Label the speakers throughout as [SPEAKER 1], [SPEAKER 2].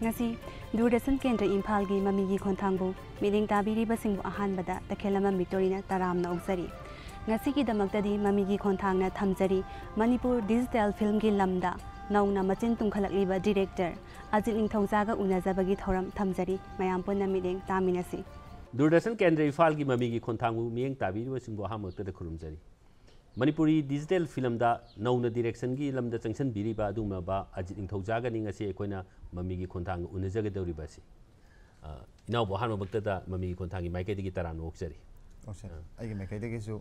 [SPEAKER 1] दूरदर्शन केंद्र इम्फाल की ममी की खोंथांगबु मिलिंग ताबीरीबसिंगबु अहानबदा तखेलमा मिक्टोरीना तरामना उगजरी ngasi ki damakta di mami gi khonthangna thamjari manipur digital film gi lamda nauna machin tungkhalakliba director ajit ningthongja ga unajabagi thoram thamjari mayam punna mideng taminasi
[SPEAKER 2] Doordarshan Kendra Imphal की ममी की खोंथांगु मियंग ताबीरीबसिंगबु अहामक्ता खुरुमजरी ꯃꯅꯤꯄꯨꯔꯤ
[SPEAKER 3] ꯗꯤꯖꯤꯇꯦꯜ ꯐꯤꯂꯝꯗ ꯅꯧꯅ ꯗꯤꯔꯦꯛꯁꯟꯒꯤ ꯂꯝꯗ ꯆꯪꯁꯤꯟꯕꯤꯔꯤꯕ ꯑꯗꯨꯝꯂꯕ ꯑꯖꯤꯠ ꯅꯤꯡꯊꯧꯖꯥꯒꯅꯤ ꯉꯁꯤ ꯑꯩꯈꯣꯏꯅ ꯃꯃꯤꯒꯤ
[SPEAKER 2] ꯈꯣꯟꯊꯥꯡꯒ ꯎꯅꯖꯒꯗꯧꯔꯤꯕ ꯑꯁꯤ ꯏꯅꯥꯎꯕꯨ ꯑꯍꯥꯟꯕꯃꯛꯇꯗ ꯃꯃꯤꯒꯤ ꯈꯣꯟꯊꯥꯡꯒꯤ ꯃꯥꯏꯀꯩꯗꯒꯤ ꯇꯔꯥꯝꯅ ꯑꯣꯛꯆꯔꯤ ꯑꯩꯒꯤ ꯃꯥꯏꯀꯩꯗꯒꯤꯁꯨ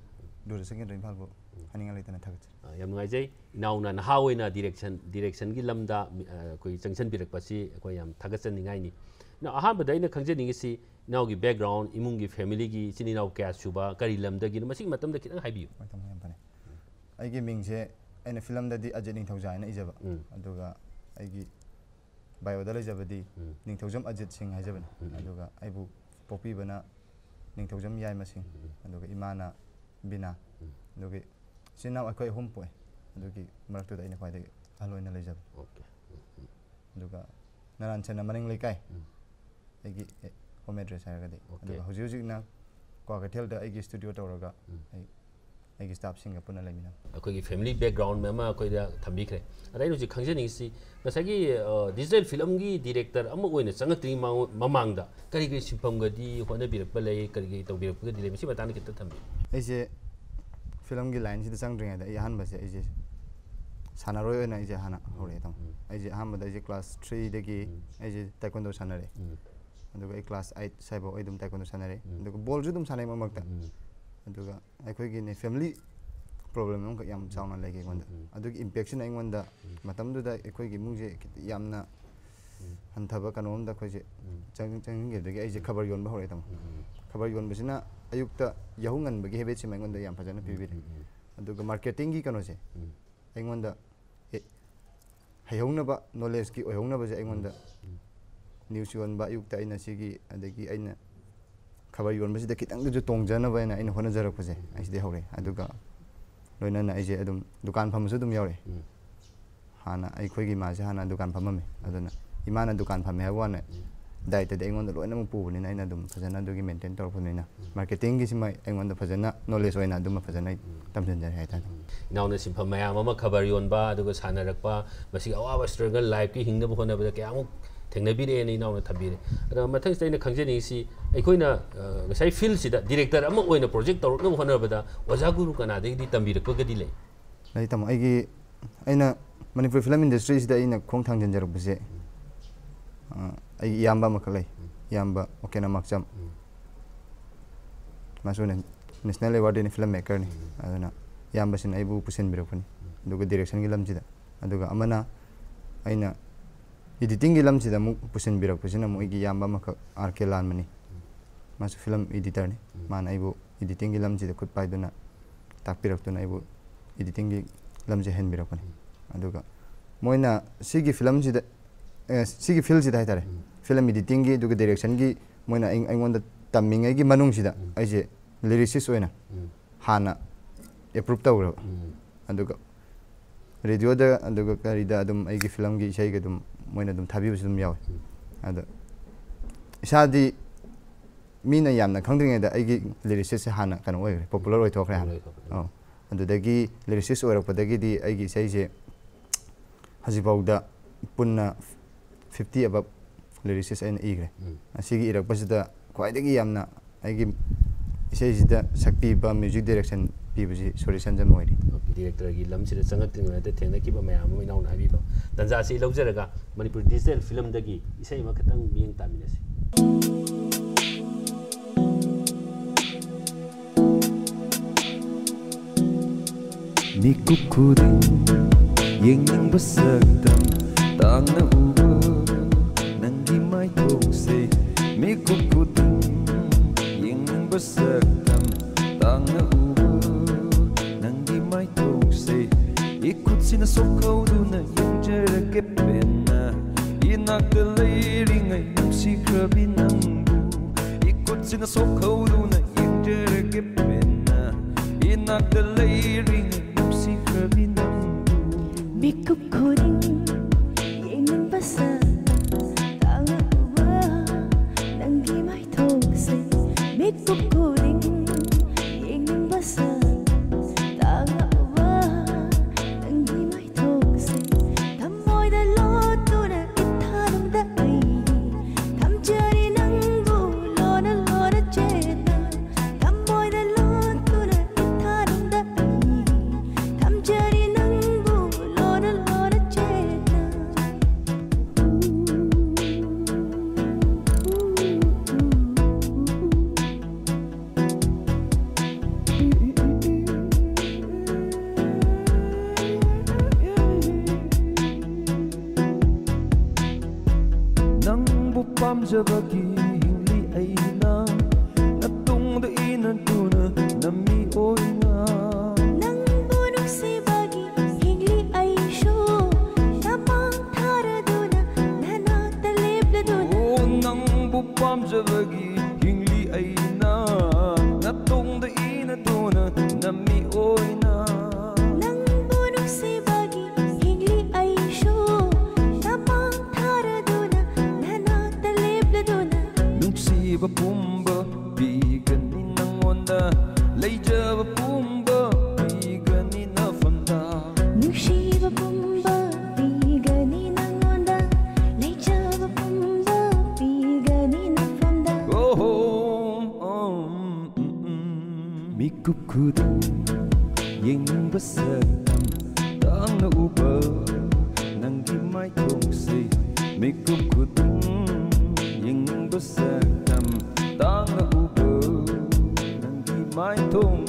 [SPEAKER 2] ꯗꯨꯔꯁꯪꯒꯤ ꯏꯝꯐꯥꯜꯕꯨ ꯍꯥꯏꯅꯤꯡꯉꯥꯏ ꯂꯩꯇꯅ ꯊꯥꯒꯠꯆꯔꯤ ꯌꯥꯝ ꯅꯨꯡꯉꯥꯏꯖꯩ ꯏꯅꯥꯎꯅ ꯅꯍꯥ ꯑꯣꯏꯅ ꯗꯤꯔꯦꯛꯁꯟ ꯗꯤꯔꯦꯛꯁꯟꯒꯤ ꯂꯝꯗ ꯑꯩꯈꯣꯏ ꯆꯪꯁꯤꯟꯕꯤꯔꯛꯄꯁꯤ ꯑꯩꯈꯣꯏ ꯌꯥꯝ ꯊꯥꯒꯠꯆꯅꯤꯡꯉꯥꯏꯅꯤ ꯑꯍꯥꯟꯕꯗ ꯑꯩꯅ ꯈꯪꯖꯅꯤꯡꯉꯤꯁꯤ ꯏꯅꯥꯎꯒꯤ ꯕꯦꯛꯒ꯭ꯔꯥꯎꯟ ꯏꯃꯨꯡꯒꯤ ꯐꯦꯃꯤꯂꯤꯒꯤ ꯏꯆꯤꯟ ꯏꯅꯥꯎ ꯀꯌꯥ ꯁꯨꯕ ꯀꯔꯤ ꯂꯝꯗꯒꯤꯅꯣ ꯃꯁꯤꯒꯤ
[SPEAKER 3] ꯃꯇꯝꯗ ꯈꯤꯇꯪ ꯍꯥꯏꯕꯤꯌꯨ ꯑꯩꯒꯤ ꯃꯤꯡꯁꯦ ꯑꯩꯅ ꯐꯤꯂꯝꯗꯗꯤ ꯑꯖꯤꯠ ꯅꯤꯡꯊꯧꯖꯥ ꯍꯥꯏꯅ ꯏꯖꯕ ꯑꯗꯨꯒ ꯑꯩꯒꯤ ꯕꯥꯏꯑꯣꯗ ꯂꯩꯖꯕꯗꯤ ꯅꯤꯡꯊꯧꯖꯝ ꯑꯖꯤꯠ ꯁꯤꯡ ꯍꯥꯏꯖꯕꯅꯤ ꯑꯗꯨꯒ ꯑꯩꯕꯨ ꯄꯣꯛꯄꯤꯕꯅ ꯅꯤꯡꯊꯧꯖꯝ ꯌꯥꯏꯃ ꯁꯤꯡ ꯑꯗꯨꯒ ꯏꯃꯥꯅ ꯕꯤꯅꯥ ꯑꯗꯨꯒꯤ ꯏꯆꯤꯟ ꯏꯅꯥꯎ ꯑꯩꯈꯣꯏ ꯑꯍꯨꯝ ꯄꯣꯛꯑꯦ ꯑꯗꯨꯒꯤ ꯃꯔꯛꯇꯨꯗ ꯑꯩꯅ ꯈ꯭ꯋꯥꯏꯗꯒꯤ ꯑꯍꯜ ꯑꯣꯏꯅ ꯂꯩꯖꯕ ꯑꯗꯨꯒ ꯅꯔꯥꯟꯁꯦꯟꯅ ꯃꯅꯤꯡ ꯂꯩꯀꯥꯏ ꯑꯩꯒꯤ ꯍꯣꯝ ꯑꯦꯗ꯭ꯔꯦꯁ ꯍꯥꯏꯔꯒꯗꯤ ꯑꯗꯨꯒ ꯍꯧꯖꯤꯛ ꯍꯧꯖꯤꯛꯅ ꯀ꯭ꯋꯥꯀꯩꯊꯦꯜꯗ ꯑꯩꯒꯤ ꯁ꯭ꯇꯨꯗꯤꯑꯣ ꯇꯧꯔꯒ ꯑꯩ ꯑꯩꯒꯤ ꯁ꯭ꯇꯥꯐꯁꯤꯡꯒ ꯄꯨꯟꯅ ꯂꯩꯃꯤꯟꯅ
[SPEAKER 2] ꯑꯩꯈꯣꯏꯒꯤ ꯐꯦꯃꯤꯂꯤ ꯕꯦꯛꯒ꯭ꯔꯥꯎꯟ ꯑꯃ ꯑꯩꯈꯣꯏꯗ ꯊꯝꯕꯤꯈ꯭ꯔꯦ ꯑꯗ ꯑꯩꯅ ꯍꯧꯖꯤꯛ ꯈꯪꯖꯅꯤꯡꯉꯤꯁꯤ ꯉꯁꯥꯏꯒꯤ ꯗꯤꯖꯤꯇꯦꯜ ꯐꯤꯂꯝꯒꯤ ꯗꯤꯔꯦꯛꯇꯔ ꯑꯃ ꯑꯣꯏꯅ ꯆꯪꯉꯛꯇ꯭ꯔꯤꯉꯩ ꯃꯃꯥꯡꯗ ꯀꯔꯤ ꯀꯔꯤ ꯁꯤꯟꯐꯝꯒꯗꯤ ꯍꯣꯠꯅꯕꯤꯔꯛꯄ ꯂꯩ ꯀꯔꯤ ꯀꯔꯤ ꯇꯧꯕꯤꯔꯛꯄꯒꯗꯤ ꯂꯩ ꯃꯁꯤ ꯃꯇꯥꯡꯗ ꯈꯤꯇ ꯊꯝꯕꯤꯌꯨ
[SPEAKER 3] ꯑꯩꯁꯦ ꯐꯤꯂꯝꯒꯤ ꯂꯥꯏꯟꯁꯤꯗ ꯆꯪꯗ꯭ꯔꯤꯉꯩꯗ ꯑꯩ ꯑꯍꯥꯟꯕꯁꯦ ꯑꯩꯁꯦ ꯁꯥꯟꯅꯔꯣꯏ ꯑꯣꯏꯅ ꯑꯩꯁꯦ ꯍꯥꯟꯅ ꯍꯧꯔꯛꯑꯦ ꯇꯥꯃꯣ ꯑꯩꯁꯦ ꯑꯍꯥꯟꯕꯗ ꯑꯩꯁꯦ ꯀ꯭ꯂꯥꯁ ꯊ꯭ꯔꯤꯗꯒꯤ ꯑꯩꯁꯦ ꯇꯥꯏꯀꯣꯟꯗꯣ ꯁꯥꯟꯅꯔꯦ ꯑꯗꯨꯒ ꯑꯩ ꯀ꯭ꯂꯥꯁ ꯑꯩꯠ ꯁꯥꯏꯐꯥꯎ ꯑꯩ ꯑꯗꯨꯝ ꯇꯥꯏꯀꯣꯟꯗꯣ ꯁꯥꯟꯅꯔꯦ ꯑꯗꯨꯒ ꯕꯣꯜꯁꯨ ꯑꯗꯨꯝ ꯁꯥꯟꯅꯩ ꯃꯔꯛ ꯃꯔꯛꯇ ꯑꯗꯨꯒ ꯑꯩꯈꯣꯏꯒꯤꯅꯦ ꯐꯦꯃꯤꯂꯤ ꯄ꯭ꯔꯣꯕ꯭ꯂꯦꯝ ꯑꯃꯈꯛ ꯌꯥꯝ ꯆꯥꯎꯅ ꯂꯩꯒꯦ ꯑꯩꯉꯣꯟꯗ ꯑꯗꯨꯒꯤ ꯏꯝꯄꯦꯛꯁꯤꯅ ꯑꯩꯉꯣꯟꯗ ꯃꯇꯝꯗꯨꯗ ꯑꯩꯈꯣꯏꯒꯤ ꯏꯃꯨꯡꯁꯦ ꯌꯥꯝꯅ ꯍꯟꯊꯕ ꯀꯩꯅꯣꯝꯗ ꯑꯩꯈꯣꯏꯁꯦ ꯆꯪꯁꯤꯟꯈꯤꯕꯗꯒꯤ ꯑꯩꯁꯦ ꯈꯕꯔ ꯌꯣꯟꯕ ꯍꯧꯔꯛꯑꯦ ꯇꯥꯃꯣ ꯈꯕꯔ ꯌꯣꯟꯕꯁꯤꯅ ꯑꯌꯨꯛꯇ ꯌꯥꯍꯧ ꯉꯟꯕꯒꯤ ꯍꯦꯕꯤꯠꯁꯤꯃ ꯑꯩꯉꯣꯟꯗ ꯌꯥꯝ ꯐꯖꯅ ꯄꯤꯕꯤꯔꯦ ꯑꯗꯨꯒ ꯃꯥꯔꯀꯦꯇꯤꯡꯒꯤ ꯀꯩꯅꯣꯁꯦ ꯑꯩꯉꯣꯟꯗ ꯍꯩꯍꯧꯅꯕ ꯅꯣꯂꯦꯖꯀꯤ ꯑꯣꯏꯍꯧꯅꯕꯁꯦ ꯑꯩꯉꯣꯟꯗ ꯅ꯭ꯌꯨꯁ ꯌꯣꯟꯕ ꯑꯌꯨꯛꯇ ꯑꯩꯅ ꯁꯤꯒꯤ ꯑꯗꯒꯤ ꯑꯩꯅ ꯈꯕꯔ ꯌꯣꯟꯕꯁꯤꯗ ꯈꯤꯇꯪꯗꯁꯨ ꯇꯣꯡꯖꯅꯕ ꯍꯥꯏꯅ ꯑꯩꯅ ꯍꯣꯠꯅꯖꯔꯛꯄꯁꯦ ꯑꯩ ꯍꯧꯔꯦ ꯑꯗꯨꯒ ꯂꯣꯏꯅꯅ ꯑꯩꯁꯦ ꯑꯗꯨꯝ ꯗꯨꯀꯥꯟ ꯐꯝꯕꯁꯨ ꯑꯗꯨꯝ ꯌꯥꯎꯔꯦ ꯍꯥꯟꯅ ꯑꯩꯈꯣꯏꯒꯤ ꯏꯃꯥꯁꯦ ꯍꯥꯟꯅ ꯗꯨꯀꯥꯟ ꯐꯝꯃꯝꯃꯦ ꯑꯗꯨꯅ ꯏꯃꯥꯅ ꯗꯨꯀꯥꯟ ꯐꯝꯃꯦ ꯍꯥꯏꯕ ꯋꯥꯅ ꯗꯥꯏꯠꯇꯗꯤ ꯑꯩꯉꯣꯟꯗ ꯂꯣꯏꯅꯃꯛ ꯄꯨꯕꯅꯤꯅ ꯑꯩꯅ ꯑꯗꯨꯝ ꯐꯖꯅ ꯑꯗꯨꯒꯤ ꯃꯦꯟꯇꯦꯟ ꯇꯧꯔꯛꯄꯅꯤꯅ ꯃꯥꯔꯀꯦꯇꯤꯡꯒꯤꯁꯤꯃ ꯑꯩꯉꯣꯟꯗ ꯐꯖꯅ ꯅꯣꯂꯦꯖ ꯑꯣꯏꯅ ꯑꯗꯨꯃ ꯐꯖꯅ ꯇꯝꯁꯤꯟꯖꯔꯦ ꯍꯥꯏꯇꯥꯔꯦ
[SPEAKER 2] ꯏꯅꯥꯎꯅ ꯁꯤꯟꯐꯝ ꯃꯌꯥꯝ ꯑꯃ ꯈꯕꯔ ꯌꯣꯟꯕ ꯑꯗꯨꯒ ꯁꯥꯟꯅꯔꯛꯄ ꯃꯁꯤꯒꯤ ꯑꯋꯥꯕ ꯁ꯭ꯇ꯭ꯔꯒꯜ ꯂꯥꯏꯐꯀꯤ ꯍꯤꯡꯅꯕ ꯍꯣꯠꯅꯕꯗ ꯀꯌꯥꯃꯨꯛ ꯊꯦꯡꯅꯕꯤꯔꯛꯑꯦꯅ ꯏꯅꯥꯎꯅ ꯊꯝꯕꯤꯔꯦ ꯑꯗꯣ ꯃꯊꯪꯁꯤꯗ ꯑꯩꯅ ꯈꯪꯖꯅꯤꯡꯉꯤꯁꯤ ꯑꯩꯈꯣꯏꯅ ꯉꯁꯥꯏ ꯐꯤꯜꯁꯤꯗ ꯗꯤꯔꯦꯛꯇꯔ ꯑꯃ ꯑꯣꯏꯅ ꯄ꯭ꯔꯣꯖꯦꯛ ꯇꯧꯔꯛꯅꯕ ꯍꯣꯠꯅꯕꯗ ꯑꯣꯖꯥ ꯒꯨꯔꯨ ꯀꯅꯥꯗꯒꯤꯗꯤ ꯇꯝꯕꯤꯔꯛꯄꯒꯗꯤ ꯂꯩ
[SPEAKER 3] ꯂꯩ ꯇꯥꯃꯣ ꯑꯩꯒꯤ ꯑꯩꯅ ꯃꯅꯤꯄꯨꯔ ꯐꯤꯂꯝ ꯏꯟꯗꯁꯇ꯭ꯔꯤꯁꯤꯗ ꯑꯩꯅ ꯈꯣꯡ ꯊꯥꯡꯖꯤꯟꯖꯔꯛꯄꯁꯦ ꯑꯩꯒꯤ ꯏꯌꯥꯝꯕ ꯑꯃꯈꯛ ꯂꯩ ꯏꯌꯥꯝꯕ ꯑꯣꯀꯦꯅ ꯃꯥꯛꯆꯝ ꯃꯥꯁꯨ ꯅꯦꯁꯅꯦꯜ ꯑꯦꯋꯥꯔꯗꯤꯅꯤ ꯐꯤꯂꯝ ꯃꯦꯀꯔꯅꯤ ꯑꯗꯨꯅ ꯏꯌꯥꯝꯕꯁꯤꯅ ꯑꯩꯕꯨ ꯄꯨꯁꯤꯟꯕꯤꯔꯛꯄꯅꯤ ꯑꯗꯨꯒ ꯗꯤꯔꯦꯛꯁꯟꯒꯤ ꯂꯝꯁꯤꯗ ꯑꯗꯨꯒ ꯑꯃꯅ ꯑꯩꯅ jadi tinggi lam sida mu pusin birak pusin mu iki yamba ma arkelan mani. Masuk film editor ni. Hmm. Mana ibu editing lam sida kut pai duna. Tak birak duna ibu editing lam sida hen birak pani. Hmm. Aduga. Moina sigi film sida eh, sigi film sida haitare. Hmm. Film editing tinggi duga direction gi moina ing ing
[SPEAKER 2] wanda tamming gi manung sida. aja lirisis oena Hana ya approve lah Aduga radio da daga kari da
[SPEAKER 4] adum aigi film gi isai gi adum moina adum tabi bisi adum yawai ada isa di mina yamna kang dengi da aigi lirisis sa hana kana wai popular wai tokre hana oh ada dagi lirisis wai rapa dagi di aigi isai je hazi bau da punna 50 abab lirisis aina igre asi gi irak pasi da kwai dagi yamna aigi isai je da sakti ba music direction pibusi sorry sanja moiri oh. ꯗꯤꯔꯦꯛꯇꯔꯒꯤ ꯂꯝꯁꯤꯗ ꯆꯪꯉꯛꯇ꯭ꯔꯤꯉꯩꯗ ꯊꯦꯡꯅꯈꯤꯕ ꯃꯌꯥꯝ ꯑꯃ ꯏꯅꯥꯎꯅ ꯍꯥꯏꯕꯤꯕ ꯇꯟꯖꯥꯁꯤ ꯂꯧꯖꯔꯒ Manipur digital ꯐꯤꯂꯝꯗꯒꯤ
[SPEAKER 5] ꯏꯁꯩ ꯑꯃꯈꯛꯇꯪ ꯃꯤꯠꯌꯦꯡ ꯇꯥꯃꯤꯟꯅꯁꯤ ꯃꯤꯀꯨꯞ ꯈꯨꯗꯤꯡ ꯌꯦꯡꯅꯤꯡꯕ ꯁꯛꯇꯝ ꯇꯥꯡꯅ ꯎꯕ ꯅꯪꯒꯤ ꯃꯥꯏꯊꯣꯡꯁꯦ ꯃꯤꯀꯨꯞ ꯈꯨꯗꯤꯡ ꯌꯦꯡꯅꯤꯡꯕ ꯁꯛꯇꯝ sokawduna yangchara kepena inakdalairingai namsikrabi nambu ikotsina sokawduna yangchara kepena inakdalairingai namsikrabi nambu bikup
[SPEAKER 4] kodin yangin ꯄꯥꯝꯖꯕꯒꯤ ꯍꯤꯡꯂꯤ ꯑꯩꯅ ꯅꯇꯨꯡꯗ ꯏꯅꯗꯨꯅ ꯅꯝꯃꯤ ꯑꯣꯏꯅ
[SPEAKER 5] ꯅꯪꯕꯨ ꯅꯨꯡꯁꯤꯕꯒꯤ ꯍꯤꯡꯂꯤ ꯑꯩꯁꯨ ꯅꯃꯥꯡ ꯊꯥꯔꯗꯨꯅ ꯅꯅꯥꯛꯇ ꯂꯦꯞꯂꯗꯨꯅ
[SPEAKER 4] ꯑꯣ ꯅꯪꯕꯨ ꯄꯥꯝꯖꯕꯒꯤ 미국 구름 예능바 사람 땅나 우버 난기 마이 통세 미국 구름 예능바 사람 땅나 우버 난기 마이 통세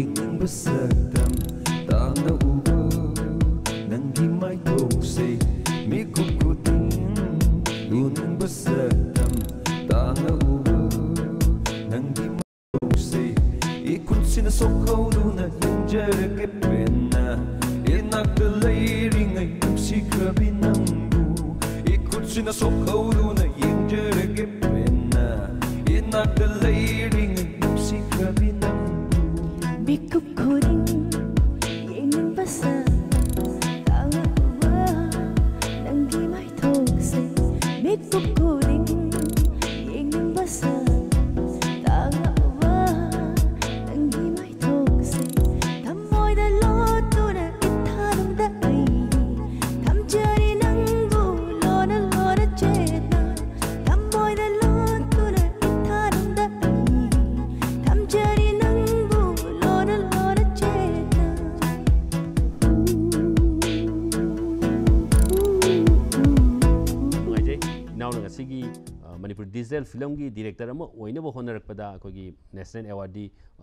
[SPEAKER 5] எங்கும் சத்தம் தாங்க உபோ நங்கி மாய் தோசை மிகு குதின் உன் சத்தம் தாங்க உபோ நங்கி மாய் தோசை இக்குன் சின
[SPEAKER 2] சொக்கோடுன நெஞ்சருக்கு பெண்ண என்னாக்கு லைரிங்கை சிக்கபி நம்பு இக்குன் சின சொக்கோடுன எஞ்சருக்கு பெண்ண என்னாக்கு லைரி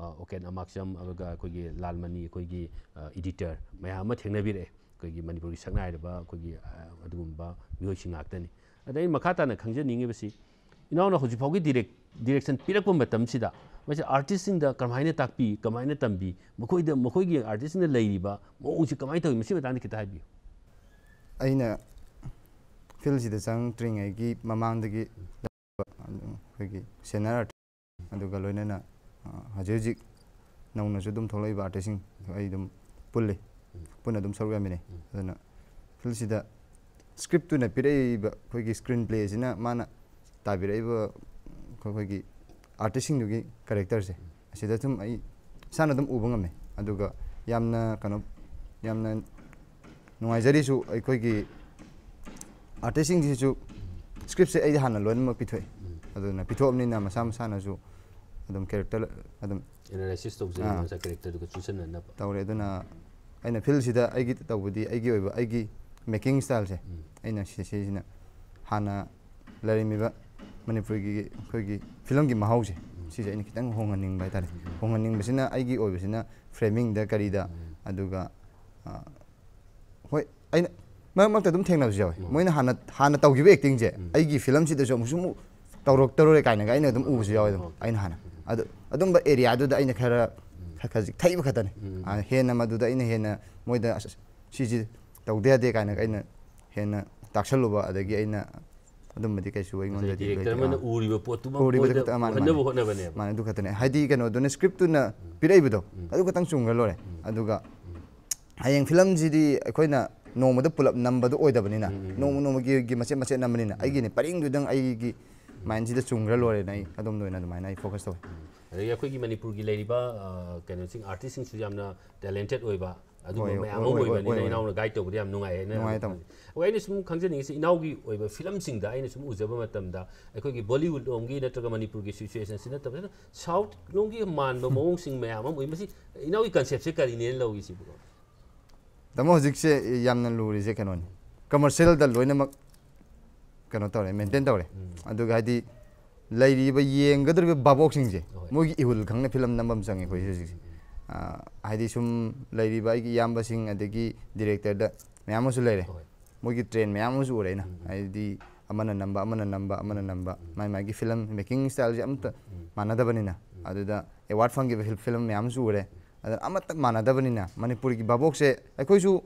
[SPEAKER 2] ꯑꯣꯀꯦꯟ ꯑꯃꯥꯛꯆꯝ ꯑꯗꯨꯒ ꯑꯩꯈꯣꯏꯒꯤ ꯂꯥꯜꯃꯅꯤ ꯑꯩꯈꯣꯏꯒꯤ ꯏꯗꯤꯇꯔ ꯃꯌꯥꯝ ꯑꯃ ꯊꯦꯡꯅꯕꯤꯔꯛꯑꯦ ꯑꯩꯈꯣꯏꯒꯤ ꯃꯅꯤꯄꯨꯔꯒꯤ ꯁꯛꯅꯥꯏꯔꯕ ꯑꯩꯈꯣꯏꯒꯤ ꯑ, ꯑꯗꯨꯒꯨꯝꯕ ꯃꯤꯑꯣꯏꯁꯤꯡ ꯉꯥꯛꯇꯅꯤ ꯑꯗ ꯑꯩꯅ ꯃꯈꯥ ꯇꯥꯅ ꯈꯪꯖꯅꯤꯡꯉꯤꯕꯁꯤ ꯏꯅꯥꯎꯅ ꯍꯧꯖꯤꯛ ꯐꯥꯎꯒꯤ ꯗꯤꯔꯦꯛ ꯗꯤꯔꯦꯛꯁꯟ ꯄꯤꯔꯛꯄ ꯃꯇꯝꯁꯤꯗ ꯃꯁꯤ ꯑꯥꯔꯇꯤꯁꯁꯤꯡꯗ ꯀꯃꯥꯏꯅ ꯇꯥꯛꯄꯤ ꯀꯃꯥꯏꯅ ꯇꯝꯕꯤ ꯃꯈꯣꯏꯗ ꯃꯈꯣꯏꯒꯤ ꯑꯥꯔꯇꯤꯁꯁꯤꯡꯗ ꯂꯩꯔꯤꯕ ꯃꯑꯣꯡꯁꯤ ꯀꯃꯥꯏꯅ ꯇꯧꯋꯤ ꯃꯁꯤ ꯃꯇꯥꯡꯗ ꯈꯤꯇ ꯍꯥꯏꯕꯤꯌꯨ
[SPEAKER 3] ꯑꯩꯅ ꯐꯤꯜꯁꯤꯗ ꯆꯪꯗ꯭ꯔꯤꯉꯩꯒꯤ ꯃꯃꯥꯡꯗꯒꯤ ꯂꯩꯕ ꯑꯗꯨ ꯑꯩꯈꯣꯏꯒꯤ ꯁꯦꯅꯤꯌꯔ ꯑꯥꯔꯇꯤꯁ ꯑꯗꯨꯒ ꯂꯣꯏꯅꯅ ꯑ, ꯍꯧꯖꯤꯛ ꯍꯧꯖꯤꯛ ꯅꯧꯅꯁꯨ ꯑꯗꯨꯝ ꯊꯣꯛꯂꯛꯏꯕ ꯑꯥꯔꯇꯤꯁꯁꯤꯡ ꯑꯩ ꯑꯗꯨꯝ ꯄꯨꯜꯂꯤ ꯄꯨꯟꯅ ꯑꯗꯨꯝ ꯁꯔꯨꯛ ꯌꯥꯃꯤꯟꯅꯩ ꯑꯗꯨꯅ ꯐꯤꯜꯁꯤꯗ ꯁ꯭ꯀ꯭ꯔꯤꯞꯇꯨꯅ ꯄꯤꯔꯛꯏꯕ ꯑꯩꯈꯣꯏꯒꯤ ꯁ꯭ꯀ꯭ꯔꯤꯟ ꯄ꯭ꯂꯦꯁꯤꯅ ꯃꯥꯅ ꯇꯥꯕꯤꯔꯛꯏꯕ ꯑꯩꯈꯣꯏꯒꯤ ꯑꯥꯔꯇꯤꯁꯁꯤꯡꯗꯨꯒꯤ ꯀꯦꯔꯦꯛꯇꯔꯁꯦ ꯑꯁꯤꯗ ꯁꯨꯝ ꯑꯩ ꯏꯁꯥꯅ ꯑꯗꯨꯝ ꯎꯕ ꯉꯝꯃꯦ ꯑꯗꯨꯒ ꯌꯥꯝꯅ ꯀꯩꯅꯣ ꯌꯥꯝꯅ ꯅꯨꯡꯉꯥꯏꯖꯔꯤꯁꯨ ꯑꯩꯈꯣꯏꯒꯤ ꯑꯥꯔꯇꯤꯁꯁꯤꯡꯁꯤꯁꯨ ꯁ꯭ꯀ꯭ꯔꯤꯞꯁꯦ ꯑꯩꯗꯤ ꯍꯥꯟꯅ ꯂꯣꯏꯅꯃꯛ ꯄꯤꯊꯣꯛꯑꯦ ꯑꯗꯨꯅ ꯄꯤꯊꯣꯛꯑꯕꯅꯤꯅ ꯃꯁꯥ ꯃꯁꯥꯅꯁꯨ ꯑꯗꯨꯝ ꯀꯦꯔꯦꯛꯇꯔ ꯑꯗꯨꯝ
[SPEAKER 2] ꯑꯦꯅꯥꯂꯥꯏꯁꯤꯁ ꯇꯧꯖꯩ
[SPEAKER 3] ꯑꯥ.
[SPEAKER 2] ꯉꯁꯥꯏ ꯀꯦꯔꯦꯛꯇꯔꯗꯨꯒ ꯆꯨꯁꯟꯅꯅꯕ
[SPEAKER 3] ꯇꯧꯔꯦ ꯑꯗꯨꯅ ꯑꯩꯅ ꯐꯤꯜꯁꯤꯗ ꯑꯩꯒꯤ ꯇꯧꯕꯗꯤ ꯑꯩꯒꯤ ꯑꯣꯏꯕ ꯑꯩꯒꯤ ꯃꯦꯀꯤꯡ ꯁ꯭ꯇꯥꯏꯜꯁꯦ ꯑꯩꯅ ꯁꯤ- ꯁꯤꯁꯤꯅ ꯍꯥꯟꯅ ꯂꯩꯔꯝꯃꯤꯕ ꯃꯅꯤꯄꯨꯔꯒꯤ ꯑꯩꯈꯣꯏꯒꯤ ꯐꯤꯂꯝꯒꯤ ꯃꯍꯥꯎꯁꯦ ꯁꯤꯁꯦ ꯑꯩꯅ ꯈꯤꯇꯪ ꯍꯣꯡꯍꯟꯅꯤꯡꯕ ꯍꯥꯏꯇꯥꯔꯦ ꯍꯣꯡꯍꯟꯅꯤꯡꯕꯁꯤꯅ ꯑꯩꯒꯤ ꯑꯣꯏꯕꯁꯤꯅ ꯐ꯭ꯔꯦꯃꯤꯡꯗ ꯀꯔꯤꯗ ꯑꯗꯨꯒ ꯑ, ꯍꯣꯏ ꯑꯩꯅ ꯃꯔꯛ ꯃꯔꯛꯇ ꯑꯗꯨꯝ ꯊꯦꯡꯅꯕꯁꯨ ꯌꯥꯎꯋꯦ ꯃꯣꯏꯅ ꯍꯥꯟꯅ ꯍꯥꯟꯅ ꯇꯧꯈꯤꯕ ꯑꯦꯛꯇꯤꯡꯁꯦ ꯑꯩꯒꯤ ꯐꯤꯂꯝꯁꯤꯗꯁꯨ ꯑꯃꯨꯛꯁꯨ ꯑꯃꯨꯛ ꯇꯧꯔꯛꯇꯔꯣꯏ ꯀꯥꯏꯅꯒ ꯑꯩꯅ ꯑꯗꯨꯝ ꯎꯕꯁꯨ ꯌꯥꯎꯋꯦ ꯑꯗꯨꯝ ꯑꯩꯅ ꯍꯥꯟꯅ ꯑꯗꯨ ꯑꯗꯨꯝꯕ ꯑꯦꯔꯤꯌꯥꯗꯨꯗ ꯑꯩꯅ ꯈꯔ ꯈ- ꯈꯖꯤꯛ ꯊꯩꯕ ꯈꯛꯇꯅꯦ ꯑ, ꯍꯦꯟꯅ ꯃꯗꯨꯗ ꯑꯩꯅ ꯍꯦꯟꯅ ꯃꯣꯏꯗ ꯑꯁ ꯁꯤꯁꯤ ꯇꯧꯗ ꯌꯥꯗꯦ ꯀꯥꯏꯅꯒ ꯑꯩꯅꯍꯦꯟꯅ ꯇꯥꯛꯁꯜꯂꯨꯕ ꯑꯗꯒꯤ ꯑꯩꯅ ꯑꯗꯨꯝꯕꯗꯤ ꯀꯩꯁꯨ ꯑꯩꯉꯣꯟꯗꯗꯤ
[SPEAKER 2] ꯗꯤꯔꯦꯛꯇꯔ
[SPEAKER 3] ꯂꯩꯇꯦ.
[SPEAKER 2] ꯑꯃꯅ
[SPEAKER 3] ꯑꯥ.
[SPEAKER 2] ꯎꯔꯤꯕ ꯄꯣꯠꯇꯨꯃ
[SPEAKER 3] ꯎꯔꯤꯕꯗꯨ
[SPEAKER 2] ꯃꯣꯏꯗ
[SPEAKER 3] ꯈꯛꯇ ꯃꯥꯅꯦ,
[SPEAKER 2] ꯎꯍꯟꯅꯕ
[SPEAKER 3] ꯃꯥꯅꯦ.
[SPEAKER 2] ꯍꯣꯠꯅꯕꯅꯦꯕ
[SPEAKER 3] ꯃꯥꯅꯦ ꯑꯗꯨ ꯈꯛꯇꯅꯦ ꯍꯥꯏꯗꯤ ꯀꯩꯅꯣꯗꯨꯅ ꯁ꯭ꯀ꯭ꯔꯤꯞꯇꯨꯅ ꯄꯤꯔꯛꯏꯕꯗꯣ ꯑꯗꯨ ꯈꯛꯇꯪ ꯆꯨꯝꯈ꯭ꯔ ꯂꯣꯏꯔꯦ ꯑꯗꯨꯒ ꯍꯌꯦꯡ ꯐꯤꯂꯝꯁꯤꯗꯤ ꯑꯩꯈꯣꯏꯅ ꯅꯣꯡꯃꯗ ꯄꯨꯂꯞ ꯅꯝꯕꯗꯣ ꯑꯣꯏꯗꯕꯅꯤꯅ ꯅꯣꯡꯃ ꯅꯣꯡꯃꯒꯤ ꯃꯆꯦꯠ ꯃꯆꯦꯠ ꯅꯝꯕꯅꯤꯅ ꯑꯩꯒꯤꯅꯦ ꯄꯔꯤꯡꯗꯨꯗꯪ ꯑꯩꯒꯤ ꯃꯥꯏꯟꯁꯤꯗ ꯆꯨꯝꯈ꯭ꯔ ꯂꯣꯏꯔꯦꯅ ꯑꯩ ꯑꯗꯣꯝꯗ ꯑꯣꯏꯅ ꯑꯗꯨꯃꯥꯏꯅ ꯑꯩ ꯐꯣꯀꯁ ꯇꯧꯋꯤ
[SPEAKER 2] ꯑꯗꯒꯤ ꯑꯩꯈꯣꯏꯒꯤ ꯃꯅꯤꯄꯨꯔꯒꯤ ꯂꯩꯔꯤꯕ ꯀꯩꯅꯣꯁꯤꯡ ꯑꯥꯔꯇꯤꯁꯁꯤꯡꯁꯨ ꯌꯥꯝꯅ ꯇꯦꯂꯦꯟꯇꯦꯠ ꯑꯣꯏꯕ ꯑꯗꯨꯒꯨꯝꯕ ꯃꯌꯥꯝ ꯑꯃ ꯑꯣꯏꯕꯅꯤꯅ ꯏꯅꯥꯎꯅ ꯒꯥꯏꯗ ꯇꯧꯕꯗ ꯌꯥꯝ ꯅꯨꯡꯉꯥꯏ ꯑꯩꯅ ꯑꯩꯅ ꯁꯨꯝ ꯈꯪꯖꯅꯤꯡꯉꯤꯁꯤ ꯏꯅꯥꯎꯒꯤ ꯑꯣꯏꯕ ꯐꯤꯂꯝꯁꯤꯡꯗ ꯑꯩꯅ ꯁꯨꯝ ꯎꯖꯕ ꯃꯇꯝꯗ ꯑꯩꯈꯣꯏꯒꯤ ꯕꯣꯂꯤꯋꯨꯗ ꯂꯣꯝꯒꯤ ꯅꯠꯇ꯭ꯔꯒ ꯃꯅꯤꯄꯨꯔꯒꯤ ꯁꯤꯆꯨꯋꯦꯁꯟꯁꯤ ꯅꯠꯇꯕꯅꯤꯅ ꯁꯥꯎꯠ ꯂꯣꯝꯒꯤ ꯃꯥꯟꯕ ꯃꯑꯣꯡꯁꯤꯡ ꯃꯌꯥꯝ ꯑꯃ ꯎꯏ ꯃꯁꯤ ꯏꯅꯥꯎꯒꯤ ꯀꯟꯁꯦꯞꯁꯦ ꯀꯔꯤꯅꯦꯅ ꯂꯧꯏꯁꯤꯕꯨ
[SPEAKER 3] ꯇꯥꯃꯣ ꯍꯧꯖꯤꯛꯁꯦ ꯌꯥꯝꯅ ꯂꯨꯔꯤꯁꯦ ꯀꯩꯅꯣꯅꯤ ꯀꯃꯔꯁꯤꯌꯦꯜꯗ ꯂꯣꯏꯅꯃꯛ ꯀꯩꯅꯣ ꯇꯧꯔꯦ ꯃꯦꯟꯇꯦꯟ ꯇꯧꯔꯦ ꯑꯗꯨꯒ ꯍꯥꯏꯗꯤ ꯂꯩꯔꯤꯕ ꯌꯦꯡꯒꯗꯧꯔꯤꯕ ꯚꯥꯕꯣꯛꯁꯤꯡꯁꯦ
[SPEAKER 2] ꯍꯣꯏ.
[SPEAKER 3] ꯃꯣꯏꯒꯤ ꯏꯍꯨꯜ ꯈꯪꯅ ꯐꯤꯂꯝ ꯅꯝꯕ ꯑꯃ ꯆꯪꯉꯦ ꯑꯩꯈꯣꯏ ꯍꯧꯖꯤꯛꯁꯦ ꯑꯥ, ꯍꯥꯏꯗꯤ ꯁꯨꯝ ꯂꯩꯔꯤꯕ ꯑꯩꯒꯤ ꯏꯌꯥꯝꯕꯁꯤꯡ ꯑꯗꯒꯤ ꯗꯤꯔꯦꯛꯇꯔꯗ ꯃꯌꯥꯝ ꯑꯃꯁꯨ ꯂꯩꯔꯦ
[SPEAKER 2] ꯍꯣꯏ.
[SPEAKER 3] ꯃꯣꯏꯒꯤ ꯇ꯭ꯔꯦꯟ ꯃꯌꯥꯝ ꯑꯃꯁꯨ ꯎꯔꯦ ꯑꯩꯅ ꯍꯥꯏꯗꯤ ꯑꯃꯅ ꯅꯝꯕ ꯑꯃꯅ ꯅꯝꯕ ꯑꯃꯅ ꯅꯝꯕ ꯃꯥꯏ ꯃꯥꯒꯤ ꯐꯤꯂꯝ ꯃꯦꯀꯤꯡ ꯁ꯭ꯇꯥꯏꯜꯁꯦ ꯑꯝꯇ ꯃꯥꯟꯅꯗꯕꯅꯤꯅ ꯑꯗꯨꯗ ꯑꯦꯋꯥꯔꯗ ꯐꯪꯈꯤꯕ ꯐꯤꯜ- ꯐꯤꯂꯝ ꯃꯌꯥꯝꯁꯨ ꯎꯔꯦ ꯑꯗꯨꯅ ꯑꯃꯠꯇ ꯃꯥꯟꯅꯗꯕꯅꯤꯅ ꯃꯅꯤꯄꯨꯔꯒꯤ ꯚꯥꯕꯣꯛꯁꯦ ꯑꯩꯈꯣꯏꯁꯨ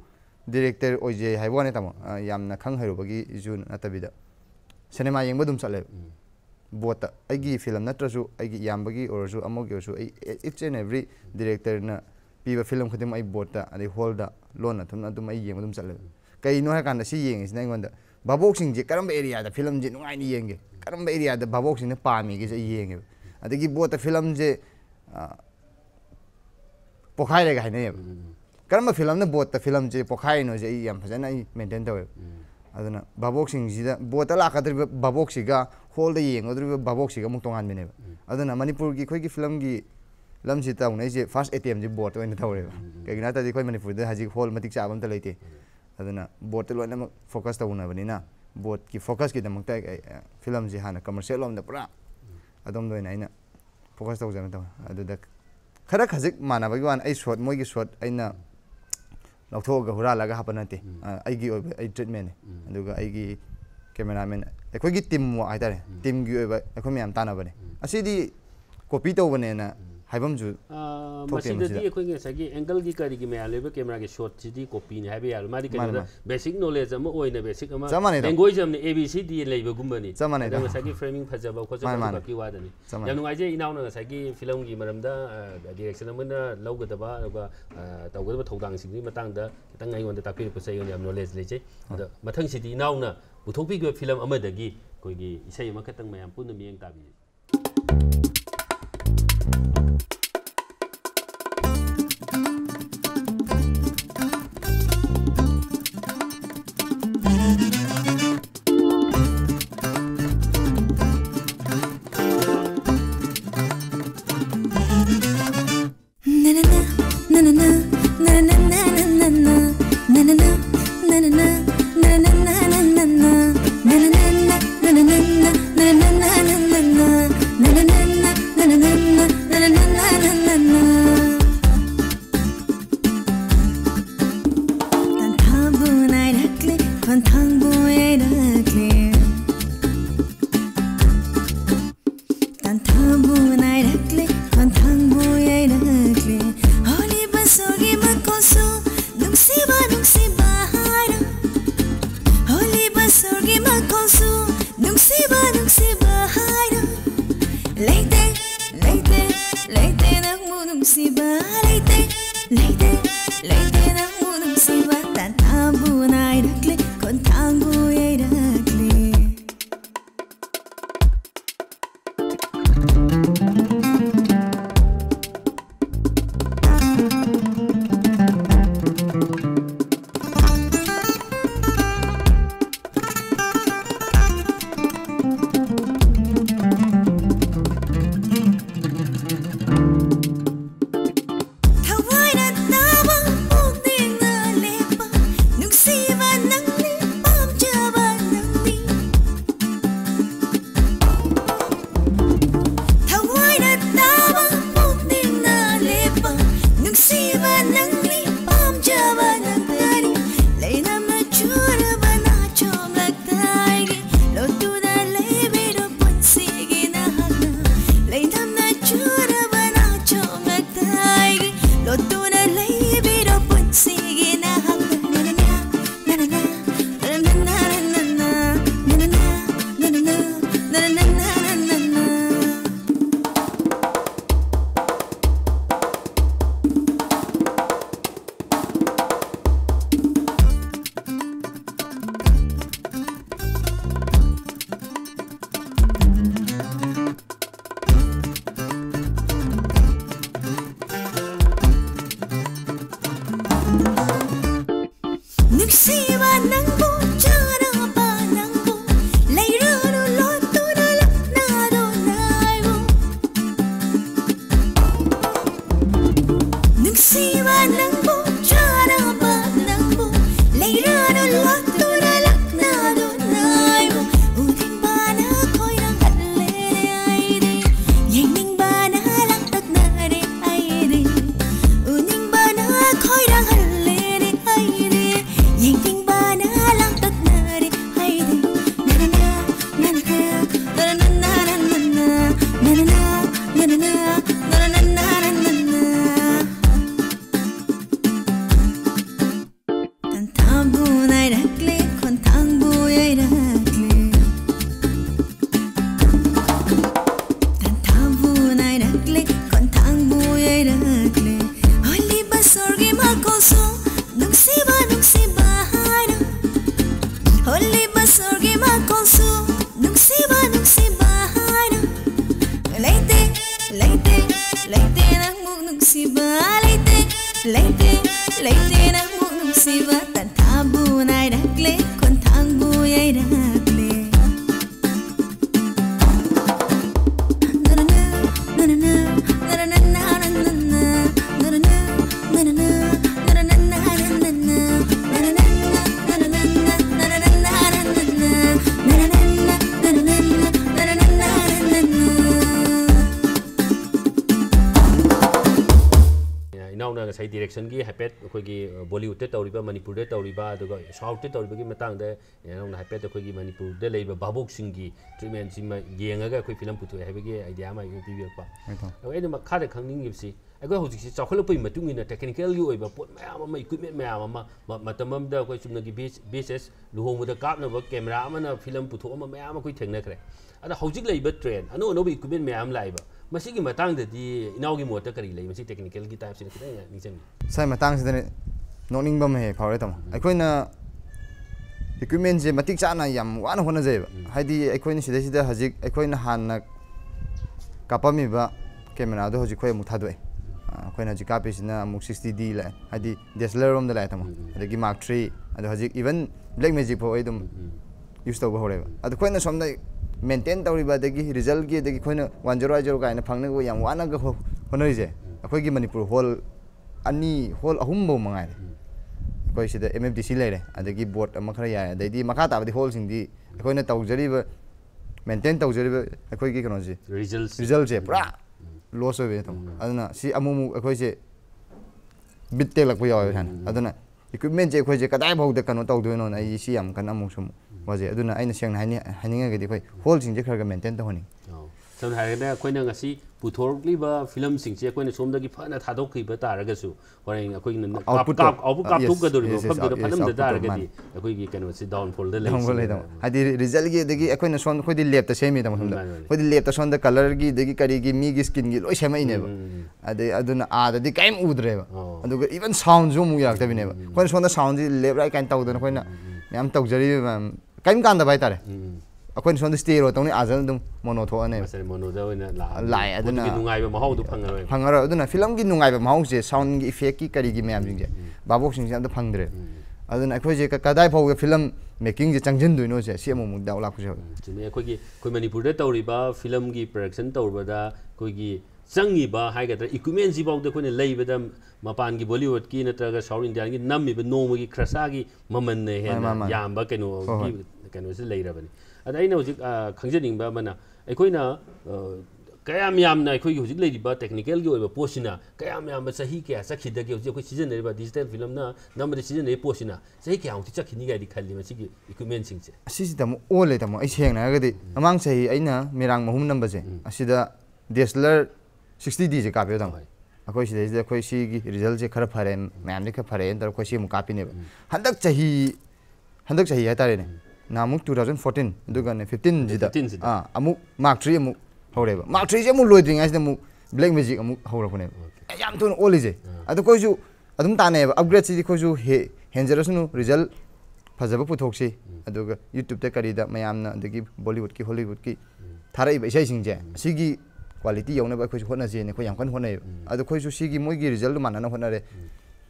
[SPEAKER 3] ꯗꯤꯔꯦꯛꯇꯔ ꯑꯣꯏꯖꯩ ꯍꯥꯏꯕ ꯋꯥꯅꯤ ꯇꯥꯃꯣ ꯑꯥ, ꯌꯥꯝꯅ ꯈꯪ ꯍꯩꯔꯨꯕꯒꯤꯁꯨ ꯅꯠꯇꯕꯤꯗ ꯁꯤꯅꯦꯃꯥ ꯌꯦꯡꯕ ꯑꯗꯨꯝ ꯆꯠꯂꯦꯕ ꯕꯣꯠꯇ ꯑꯩꯒꯤ ꯐꯤꯂꯝ ꯅꯠꯇ꯭ꯔꯁꯨ ꯑꯩꯒꯤ ꯏꯌꯥꯝꯕꯒꯤ ꯑꯣꯏꯔꯁꯨ ꯑꯃꯒꯤ ꯑꯣꯏꯔꯁꯨ ꯑꯩ ꯏꯠꯁ ꯑꯦꯟ ꯑꯦꯕ꯭ꯔꯤ ꯗꯤꯔꯦꯛꯇꯔꯅ ꯄꯤꯕ ꯐꯤꯂꯝ ꯈꯨꯗꯤꯡꯃꯛ ꯑꯩ ꯕꯣꯠꯇ ꯑꯗꯩ ꯍꯣꯜꯗ ꯂꯣꯟꯅ ꯊꯨꯝꯅ ꯑꯗꯨꯝ ꯑꯩ ꯌꯦꯡꯕ ꯑꯗꯨꯝ ꯆꯠꯂꯦꯕ ꯀꯩꯅꯣ ꯍꯥꯏꯔꯀꯥꯟꯗ ꯁꯤ ꯌꯦꯡꯉꯤꯁꯤꯅ ꯑꯩꯉꯣꯟꯗ ꯚꯥꯕꯣꯛꯁꯤꯡꯁꯦ ꯀꯔꯝꯕ ꯑꯦꯔꯤꯌꯥꯗ ꯐꯤꯂꯝꯁꯦ ꯅꯨꯡꯉꯥꯏꯅ ꯌꯦꯡꯒꯦ ꯀꯔꯝꯕ ꯑꯦꯔꯤꯌꯥꯗ ꯚꯥꯕꯣꯛꯁꯤꯡꯅ ꯄꯥꯝꯃꯤꯒꯦꯁꯦ ꯑꯩ ꯌꯦꯡꯉꯦꯕ ꯑꯗꯒꯤ ꯕꯣꯠꯇ ꯐꯤꯂꯝꯁꯦ ꯑꯥ, ꯄꯣꯈꯥꯏꯔꯦꯒ ꯍꯥꯏꯅꯩꯌꯦꯕ ꯀꯔꯝꯕ ꯐꯤꯂꯝꯅ ꯕꯣꯠꯇ ꯐꯤꯂꯝꯁꯦ ꯄꯣꯈꯥꯏꯔꯤꯅꯣꯁꯦ ꯑꯩ ꯌꯥꯝ ꯐꯖꯅ ꯑꯩ ꯃꯦꯟꯇꯦꯟ ꯇꯧꯋꯦꯕ ꯑꯗꯨꯅ ꯚꯥꯕꯣꯛꯁꯤꯡꯁꯤꯗ ꯕꯣꯠꯇ ꯂꯥꯛꯀꯗꯧꯔꯤꯕ ꯚꯥꯕꯣꯛꯁꯤꯒ ꯍꯣꯜꯗ ꯌꯦꯡꯒꯗꯧꯔꯤꯕ ꯚꯥꯕꯣꯛꯁꯤꯒ ꯑꯃꯨꯛ ꯇꯣꯉꯥꯟꯕꯅꯦꯕ ꯑꯗꯨꯅ ꯃꯅꯤꯄꯨꯔꯒꯤ ꯑꯩꯈꯣꯏꯒꯤ ꯐꯤꯂꯝꯒꯤ ꯂꯝꯁꯤ ꯇꯧꯅꯩꯁꯦ ꯐꯥꯔꯁ ꯑꯦꯇꯦꯝꯁꯦ ꯕꯣꯠꯇ ꯑꯣꯏꯅ ꯇꯧꯔꯦꯕ ꯀꯩꯒꯤꯅꯣ ꯍꯥꯏ ꯇꯥꯔꯗꯤ ꯑꯩꯈꯣꯏ ꯃꯅꯤꯄꯨꯔꯗ ꯍꯧꯖꯤꯛ ꯍꯣꯜ ꯃꯇꯤꯛ ꯆꯥꯕ ꯑꯝꯇ ꯂꯩꯇꯦ ꯑꯗꯨꯅ ꯕꯣꯠꯇ ꯂꯣꯏꯅꯃꯛ ꯐꯣꯀꯁ ꯇꯧꯅꯕꯅꯤꯅ ꯕꯣꯠꯀꯤ ꯐꯣꯀꯁꯀꯤꯗꯃꯛꯇ ꯑꯩ- ꯑꯩ- ꯐꯤꯂꯝꯁꯤ ꯍꯥꯟꯅ ꯀꯃꯔꯁꯤꯌꯦꯜ ꯂꯣꯝꯗ ꯄꯨꯔꯥ ꯑꯗꯣꯝꯗ ꯑꯣꯏꯅ ꯑꯩꯅ ꯐꯣꯀꯁ ꯇꯧꯖꯅ ꯇꯧꯋꯦ ꯑꯗꯨꯗ khara khajik mana bagi wan ai shot moi gi shot aina lakto ga hura laga hapa nante ai gi oi ai treatment ne aduga ai gi cameraman ekoi gi team wa ai tare team
[SPEAKER 2] gi
[SPEAKER 3] oi ba ekoi myam tana bane asidi copy to bane na ꯊꯣꯛꯇꯦ
[SPEAKER 2] ꯃꯁꯤꯗꯗꯤ
[SPEAKER 3] ꯃꯁꯤꯗ.
[SPEAKER 2] ꯑꯩꯈꯣꯏꯒꯤ ꯉꯁꯥꯏꯒꯤ ꯑꯦꯡꯒꯜꯒꯤ ꯀꯔꯤꯒꯤ ꯃꯌꯥꯝ ꯂꯩꯕ ꯀꯦꯃꯦꯔꯥꯒꯤ ꯁꯣꯠꯁꯤꯗꯤ ꯀꯣꯄꯤꯅꯤ ꯍꯥꯏꯕ ꯌꯥꯔꯣꯏ ꯃꯥꯗꯤ ꯀꯩꯅꯣꯗ
[SPEAKER 3] ꯃꯥꯅꯦ.
[SPEAKER 2] ꯕꯦꯁꯤꯛ ꯅꯣꯂꯦꯖ ꯑꯃ ꯑꯣꯏꯅ ꯕꯦꯁꯤꯛ ꯑꯃ
[SPEAKER 3] ꯆꯞ ꯃꯥꯟꯅꯩꯗ.
[SPEAKER 2] ꯂꯦꯡꯒ꯭ꯋꯦꯖ ꯑꯃꯅ ꯑꯦ ꯕꯤ ꯁꯤ ꯗꯤ ꯂꯩꯕꯒꯨꯝꯕꯅꯤ
[SPEAKER 3] ꯆꯞ ꯃꯥꯟꯅꯩꯗ.
[SPEAKER 2] ꯑꯗ ꯉꯁꯥꯏꯒꯤ ꯐ꯭ꯔꯦꯃꯤꯡ ꯐꯖꯕ ꯈꯣꯠꯆꯕ
[SPEAKER 3] ꯃꯥꯅꯦ, ꯃꯥꯅꯦ.
[SPEAKER 2] ꯑꯗꯨꯈꯛꯀꯤ ꯋꯥꯗꯅꯤ
[SPEAKER 3] ꯆꯞ ꯃꯥꯟꯅꯩ.
[SPEAKER 2] ꯌꯥꯝ ꯅꯨꯡꯉꯥꯏꯖꯩ ꯏꯅꯥꯎꯅ ꯉꯁꯥꯏꯒꯤ ꯐꯤꯂꯝꯒꯤ ꯃꯔꯝꯗ ꯗꯤꯔꯦꯛꯁꯟ ꯑꯃꯅ ꯂꯧꯒꯗꯕ ꯑꯗꯨꯒ ꯑ, ꯇꯧꯒꯗꯕ ꯊꯧꯗꯥꯡꯁꯤꯡꯒꯤ ꯃꯇꯥꯡꯗ ꯈꯤꯇꯪ ꯑꯩꯉꯣꯟꯗ ꯇꯥꯛꯄꯤꯔꯛꯄꯁꯦ ꯑꯩꯉꯣꯟꯗ ꯌꯥꯝ ꯅꯣꯂꯦꯖ ꯂꯩꯖꯩ ꯑꯗꯣ ꯃꯊꯪꯁꯤꯗꯤ ꯏꯅꯥꯎꯅ ꯄꯨꯊꯣꯛꯄꯤꯈꯤꯕ ꯐꯤꯂꯝ ꯑꯃꯗꯒꯤ ꯑꯩꯈꯣꯏꯒꯤ ꯏꯁꯩ ꯑꯃꯈꯛꯇꯪ ꯃꯌꯥꯝ ꯄꯨꯟꯅ ꯃꯤꯠꯌꯦꯡ ꯇꯥꯕꯤꯌꯨ
[SPEAKER 5] Leite na mug nung siba Leite, leite, leite na mug nung siba Tan tabu nai dak leite
[SPEAKER 2] ꯏꯅꯥꯎꯅ ꯉꯁꯥꯏ ꯗꯤꯔꯦꯛꯁꯟꯒꯤ ꯍꯥꯏꯐꯦꯠ ꯑꯩꯈꯣꯏꯒꯤ ꯕꯣꯂꯤꯋꯨꯗꯇ ꯇꯧꯔꯤꯕ ꯃꯅꯤꯄꯨꯔꯗ ꯇꯧꯔꯤꯕ ꯑꯗꯨꯒ ꯁꯥꯎꯠꯇ ꯇꯧꯔꯤꯕꯒꯤ ꯃꯇꯥꯡꯗ ꯏꯅꯥꯎꯅ ꯍꯥꯏꯐꯦꯠ ꯑꯩꯈꯣꯏꯒꯤ ꯃꯅꯤꯄꯨꯔꯗ ꯂꯩꯔꯤꯕ ꯚꯥꯕꯣꯛꯁꯤꯡꯒꯤ ꯇ꯭ꯔꯤꯠꯃꯦꯟꯁꯤꯃ ꯌꯦꯡꯉꯒ ꯑꯩꯈꯣꯏ ꯐꯤꯂꯝ ꯄꯨꯊꯣꯛꯑꯦ ꯍꯥꯏꯕꯒꯤ ꯑꯥꯏꯗꯤꯌꯥ ꯑꯃ ꯑꯩꯉꯣꯟꯗ ꯄꯤꯕꯤꯔꯛꯄ ꯑꯗꯣ ꯑꯩꯅ ꯃꯈꯥꯗ ꯈꯪꯅꯤꯡꯉꯤꯕꯁꯤ ꯑꯩꯈꯣꯏ ꯍꯧꯖꯤꯛꯁꯤ ꯆꯥꯎꯈꯠꯂꯛꯄꯒꯤ ꯃꯇꯨꯡ ꯏꯟꯅ ꯇꯦꯛꯅꯤꯀꯦꯜꯒꯤ ꯑꯣꯏꯕ ꯄꯣꯠ ꯃꯌꯥꯝ ꯑꯃ ꯏꯀ꯭ꯋꯤꯞꯃꯦꯟ ꯃꯌꯥꯝ ꯑꯃ ꯃ- ꯃꯇꯝ ꯑꯃꯗ ꯑꯩꯈꯣꯏ ꯆꯨꯝꯅꯒꯤ ꯕꯤꯁꯦꯁ ꯂꯨꯍꯣꯡꯕꯗ ꯀꯥꯞꯅꯕ ꯀꯦꯃꯦꯔꯥ ꯑꯃꯅ ꯐꯤꯂꯝ ꯄꯨꯊꯣꯛꯑꯝꯕ ꯃꯌꯥꯝ ꯑꯩꯈꯣꯏ ꯊꯦꯡꯅꯈ꯭ꯔꯦ ꯑꯗ ꯍꯧꯖꯤꯛ ꯂꯩꯕ ꯇ꯭ꯔꯦꯟ ꯑꯅꯧ ꯑꯅꯧꯕ ꯏꯀ꯭ꯋꯤꯞꯃꯦꯟ ꯃꯌꯥꯝ ꯂꯥꯛꯏꯕ ꯃꯁꯤꯒꯤ ꯃꯇꯥꯡꯗꯗꯤ ꯏꯅꯥꯎꯒꯤ ꯃꯣꯠꯇ ꯀꯔꯤ ꯂꯩ ꯃꯁꯤ ꯇꯦꯛꯅꯤꯀꯦꯜꯒꯤ ꯇꯥꯏꯞꯁꯤꯅ ꯈꯤꯇꯪ ꯅꯤꯡꯁꯤꯡꯉꯤ
[SPEAKER 3] ꯁꯥꯏ ꯃꯇꯥꯡꯁꯤꯗꯅꯦ ꯅꯣꯛꯅꯤꯡꯕ ꯑꯃ ꯍꯦꯛ ꯐꯥꯎꯔꯦ ꯇꯥꯃꯣ ꯑꯩꯈꯣꯏꯅ ꯏꯀ꯭ꯋꯤꯞꯃꯦꯟꯁꯦ ꯃꯇꯤꯛ ꯆꯥꯅ ꯌꯥꯝ ꯋꯥꯅ ꯍꯣꯠꯅꯖꯩꯑꯕ ꯍꯥꯏꯗꯤ ꯑꯩꯈꯣꯏꯅ ꯁꯤꯗꯩꯁꯤꯗ ꯍꯧꯖꯤꯛ ꯑꯩꯈꯣꯏꯅ ꯍꯥꯟꯅ ꯀꯥꯞꯄꯝꯃꯤꯕ ꯀꯦꯃꯦꯔꯥꯗꯣ ꯍꯧꯖꯤꯛ ꯑꯩꯈꯣꯏ ꯑꯃꯨꯛ ꯊꯥꯗꯣꯛꯑꯦ ꯑꯥ, ꯑꯩꯈꯣꯏꯅ ꯍꯧꯖꯤꯛ ꯀꯥꯞꯄꯤꯁꯤꯅ ꯑꯃꯨꯛ ꯁꯤꯛꯁꯇꯤ ꯗꯤ ꯂꯥꯛꯑꯦ ꯍꯥꯏꯗꯤ ꯗꯦꯁꯂꯔ ꯔꯣꯝꯗ ꯂꯥꯛꯑꯦ ꯇꯥꯃꯣ ꯑꯗꯒꯤ ꯃꯥꯔꯛ ꯊ꯭ꯔꯤ ꯑꯗꯣ ꯍꯧꯖꯤꯛ ꯏꯚꯟ ꯕ꯭ꯂꯦꯛ ꯃꯦꯖꯤꯛ ꯐꯥꯎ ꯑꯩ ꯑꯗꯨꯝ ꯌꯨꯁ ꯇꯧꯕ ꯍꯧꯔꯦꯕ ꯑꯗꯣ ꯑꯩꯈꯣꯏꯅ ꯁꯣꯝꯗ ꯃꯦꯟꯇꯦꯟ ꯇꯧꯔꯤꯕ ꯑꯗꯒꯤ ꯔꯤꯖꯜꯒꯤ ꯑꯗꯒꯤ ꯑꯩꯈꯣꯏꯅ ꯋꯥꯟ ꯖꯦꯔꯣ ꯑꯥꯏꯠ ꯖꯦꯔꯣ ꯀꯥꯏꯅ ꯐꯪꯅꯕ ꯌꯥꯝ ꯋꯥꯅꯒ ꯍꯣ- ꯍꯣꯠꯅꯔꯤꯁꯦ ꯑꯩꯈꯣꯏꯒꯤ ꯃꯅꯤꯄꯨꯔ ꯍꯣꯜ ꯑꯅꯤ ꯍꯣꯜ ꯑꯍꯨꯝꯐꯧ ꯃꯉꯥꯏꯔꯦ ꯑꯩꯈꯣꯏ ꯁꯤꯗ ꯑꯦꯝ ꯑꯦꯐ ꯗꯤ ꯁꯤ ꯂꯩꯔꯦ ꯑꯗꯒꯤ ꯕꯣꯔꯠ ꯑꯃ ꯈꯔ ꯌꯥꯏ ꯑꯗꯩꯗꯤ ꯃꯈꯥ ꯇꯥꯕꯗꯤ ꯍꯣꯜꯁꯤꯡꯗꯤ ꯑꯩꯈꯣꯏꯅ ꯇꯧꯖꯔꯤꯕ ꯃꯦꯟꯇꯦꯟ ꯇꯧꯖꯔꯤꯕ ꯑꯩꯈꯣꯏꯒꯤ ꯀꯩꯅꯣꯁꯦ
[SPEAKER 2] ꯔꯤꯖꯜꯁ
[SPEAKER 3] loss away tam aduna si amu mu akhoi se bit te lak pyo han aduna equipment je cái je kadai bhau de kanu tàu thuyền nó này, si am kan amu sum waje aduna aina siang na này,
[SPEAKER 2] hani
[SPEAKER 3] ga di khoi hole sing je khar ga maintain ta honi
[SPEAKER 2] ꯁꯝꯅ ꯍꯥꯏꯔꯒꯅ ꯑꯩꯈꯣꯏꯅ ꯉꯁꯤ ꯄꯨꯊꯣꯔꯛꯂꯤꯕ ꯐꯤꯂꯝꯁꯤꯡꯁꯦ ꯑꯩꯈꯣꯏꯅ ꯁꯣꯝꯗꯒꯤ ꯐꯅ ꯊꯥꯗꯣꯛꯈꯤꯕ ꯇꯥꯔꯒꯁꯨ ꯍꯣꯔꯦꯟ ꯑꯩꯈꯣꯏꯅ ꯀꯥꯞ-
[SPEAKER 3] Output-ꯇꯣ,
[SPEAKER 2] ꯀꯥꯞ- output
[SPEAKER 3] uh, yes,
[SPEAKER 2] ꯀꯥꯞꯊꯣꯛꯀꯗꯧꯔꯤꯕ
[SPEAKER 3] yes, yes,
[SPEAKER 2] ꯃꯐꯝꯗꯨꯗ
[SPEAKER 3] out- yes,
[SPEAKER 2] ꯐꯠꯂꯝꯗ
[SPEAKER 3] output-ꯇꯣ,
[SPEAKER 2] ꯇꯥꯔꯒꯗꯤ
[SPEAKER 3] ꯃꯥꯅꯦ.
[SPEAKER 2] ꯑꯩꯈꯣꯏꯒꯤ ꯀꯩꯅꯣꯁꯤ ꯗꯥꯎꯟꯐꯣꯜꯗ
[SPEAKER 3] ꯈꯪꯕ
[SPEAKER 2] ꯂꯩ
[SPEAKER 3] ꯂꯩꯗꯕ ꯍꯥꯏꯗꯤ ꯔꯤꯖꯜꯒꯤ ꯑꯗꯒꯤ ꯑꯩꯈꯣꯏꯅ ꯁꯣꯝ ꯑꯩꯈꯣꯏꯗꯤ ꯂꯦꯞꯇ ꯁꯦꯝꯃꯤꯗꯕ ꯁꯣꯝꯗ
[SPEAKER 2] ꯃꯥꯅꯦ, ꯃꯥꯅꯦ.
[SPEAKER 3] ꯑꯩꯈꯣꯏꯗꯤ ꯂꯦꯞꯇ ꯁꯣꯝꯗ ꯀꯂꯔꯒꯤ ꯑꯗꯒꯤ ꯀꯔꯤꯒꯤ ꯃꯤꯒꯤ ꯁ꯭ꯀꯤꯟꯒꯤ ꯂꯣꯏ ꯁꯦꯝꯃꯛꯏꯅꯦꯕ ꯑꯗꯩ ꯑꯗꯨꯅ ꯑꯥꯗꯗꯤ ꯀꯔꯤꯝ ꯎꯗ꯭ꯔꯦꯕ
[SPEAKER 2] ꯑꯣ.
[SPEAKER 3] ꯑꯗꯨꯒ ꯏꯚꯟ ꯁꯥꯎꯟꯁꯨ ꯑꯃꯨꯛ ꯌꯥꯔꯛꯇꯕꯤꯅꯦꯕ ꯑꯩꯈꯣꯏꯅ ꯁꯣꯝꯗ ꯁꯥꯎꯟꯁꯤ ꯂꯦꯞ ꯔꯥꯏꯠ ꯀꯥꯏꯅ ꯇꯧꯗꯅ ꯑꯩꯈꯣꯏꯅ ꯃꯌꯥꯝ ꯇꯧꯖꯔꯤꯕ ꯃꯌꯥꯝ ꯀꯔꯤꯝ ꯀꯥꯟꯗꯕ ꯍꯥꯏꯇꯥꯔꯦ अखोन सोन स्टे रो तौने आजन दम मोनो
[SPEAKER 2] थो अने मसे
[SPEAKER 3] मोनो जा
[SPEAKER 2] ओइना लाइ अदना नुंगाइ
[SPEAKER 3] बे महौ दु फंगरो फंगरो अदना फ़िल्म गि नुंगाइ बे महौ जे साउंड गि इफ़ेक्ट गि करी गि मैम जिंग जे बाबो सिंग जा द
[SPEAKER 2] फंगद्रे अदना अखोय जे कदाइ फौ फ़िल्म मेकिंग जे चंगजन दुइनो जे से मोमु दाउ लाखु जे जिने अखोय गि कोइ मणिपुर दे तौरिबा
[SPEAKER 3] फ़िल्म गि
[SPEAKER 2] प्रोडक्शन
[SPEAKER 3] तौरबदा
[SPEAKER 2] कोइ गि चंगीबा इक्विपमेंट जि बाउ दे मपान की बॉलीवुड की नत्रगा साउथ इंडियन की नमिब नोम की खरसा की ममन ने है याम केनो केनो से ꯑꯗ ꯑꯩꯅ ꯍꯧꯖꯤꯛ ꯑꯥ, ꯈꯪꯖꯅꯤꯡꯕ ꯑꯃꯅ ꯑꯩꯈꯣꯏꯅ ꯑꯥ, ꯀꯌꯥꯝ ꯌꯥꯝꯅ ꯑꯩꯈꯣꯏꯒꯤ ꯍꯧꯖꯤꯛ ꯂꯩꯔꯤꯕ ꯇꯦꯛꯅꯤꯀꯦꯜꯒꯤ ꯑꯣꯏꯕ ꯄꯣꯠꯁꯤꯅ ꯀꯌꯥꯝ ꯌꯥꯝꯕ ꯆꯍꯤ ꯀꯌꯥ ꯆꯠꯈꯤꯗꯒꯦ ꯍꯧꯖꯤꯛ ꯑꯩꯈꯣꯏ ꯁꯤꯖꯤꯟꯅꯔꯤꯕ ꯗꯤꯖꯤꯇꯦꯜ ꯐꯤꯂꯝꯅ ꯅꯝꯕꯗ ꯁꯤꯖꯤꯟꯅꯔꯤꯕ ꯄꯣꯠꯁꯤꯅ ꯆꯍꯤ ꯀꯌꯥꯃꯨꯛꯇꯤ ꯆꯠꯈꯤꯅꯤꯒꯥꯏꯗꯤ ꯈꯜꯂꯤ ꯃꯁꯤꯒꯤ ꯏꯀ꯭ꯋꯤꯞꯃꯦꯟꯁꯤꯡꯁꯦ
[SPEAKER 3] ꯑꯁꯤꯁꯤꯗ ꯑꯃꯨꯛ ꯑꯣꯜꯂꯦ ꯇꯥꯃꯣ ꯑꯩ ꯁꯦꯡꯅ ꯍꯥꯏꯔꯒꯗꯤ ꯃꯃꯥꯡ ꯆꯍꯤ ꯑꯩꯅ ꯃꯤꯔꯥꯡ ꯃꯍꯨꯝ ꯅꯝꯕꯁꯦ ꯑꯁꯤꯗ ꯗꯦꯁꯂꯔ ꯁꯤꯛꯁꯇꯤ ꯗꯤꯁꯦ ꯀꯥꯞꯄꯦꯕ ꯇꯥꯃꯣ
[SPEAKER 2] ꯍꯣꯏ.
[SPEAKER 3] ꯑꯩꯈꯣꯏ ꯁꯤꯗꯩꯁꯤꯗ ꯑꯩꯈꯣꯏ ꯁꯤꯒꯤ ꯔꯤꯖꯜꯁꯦ ꯈꯔ ꯐꯔꯦ ꯃꯌꯥꯝꯗꯤ ꯈꯔ ꯐꯔꯦꯅ ꯇꯧꯔꯒ ꯑꯩꯈꯣꯏ ꯁꯤ ꯑꯃꯨꯛ ꯀꯥꯞꯄꯤꯅꯦꯕ ꯍꯟꯗꯛ ꯆꯍꯤ ꯍꯟꯗꯛ ꯆꯍꯤ ꯍꯥꯏꯇꯥꯔꯦꯅꯦ नामुक टू थाउज़ेंड
[SPEAKER 2] फोर्टीन फिफ्टीन अमुक मार्क थ्री
[SPEAKER 3] अमुक हौरेब मार्क
[SPEAKER 2] थ्री से अमुक लोद्रीस अमुक ब्लैक मैजिक अमुक हौरपने याम ओलीजे अदो कोइजु अदुम अपग्रेड सिदि कोइजु हे हेंजरसनु रिज़ल्ट फजब पुथोक्सी यूट्यूब ते मैं
[SPEAKER 6] मयामना अदुगी बॉलीवुड की हॉलीवुड की थारैब इसै सिंजे सिगी क्वालिटी यौनब कोइजु होनजे ने कोइ याम रिज़ल्ट मानना होनरे